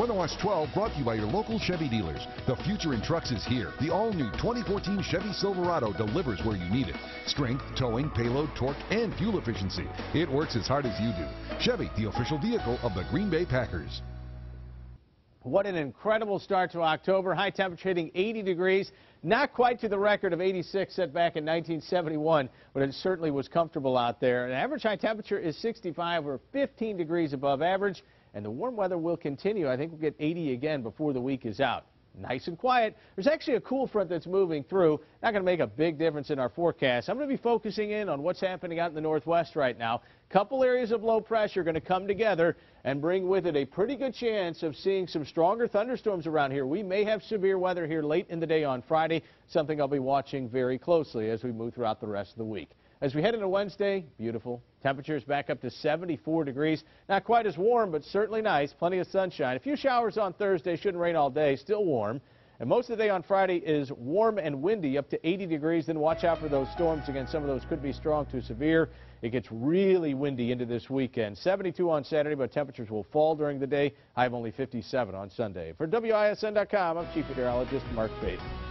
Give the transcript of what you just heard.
Weather Watch 12 brought to you by your local Chevy dealers. The future in trucks is here. The all-new 2014 Chevy Silverado delivers where you need it. Strength, towing, payload, torque, and fuel efficiency. It works as hard as you do. Chevy, the official vehicle of the Green Bay Packers. What an incredible start to October. High temperature hitting 80 degrees. Not quite to the record of 86 set back in 1971, but it certainly was comfortable out there. An average high temperature is 65 or 15 degrees above average, and the warm weather will continue. I think we'll get 80 again before the week is out nice and quiet. There's actually a cool front that's moving through. Not going to make a big difference in our forecast. I'm going to be focusing in on what's happening out in the northwest right now. Couple areas of low pressure going to come together and bring with it a pretty good chance of seeing some stronger thunderstorms around here. We may have severe weather here late in the day on Friday, something I'll be watching very closely as we move throughout the rest of the week. As we head into Wednesday, beautiful. Temperatures back up to 74 degrees. Not quite as warm, but certainly nice. Plenty of sunshine. A few showers on Thursday. Shouldn't rain all day. Still warm. And most of the day on Friday is warm and windy, up to 80 degrees. Then watch out for those storms. Again, some of those could be strong to severe. It gets really windy into this weekend. 72 on Saturday, but temperatures will fall during the day. I have only 57 on Sunday. For WISN.com, I'm Chief Meteorologist Mark Baden.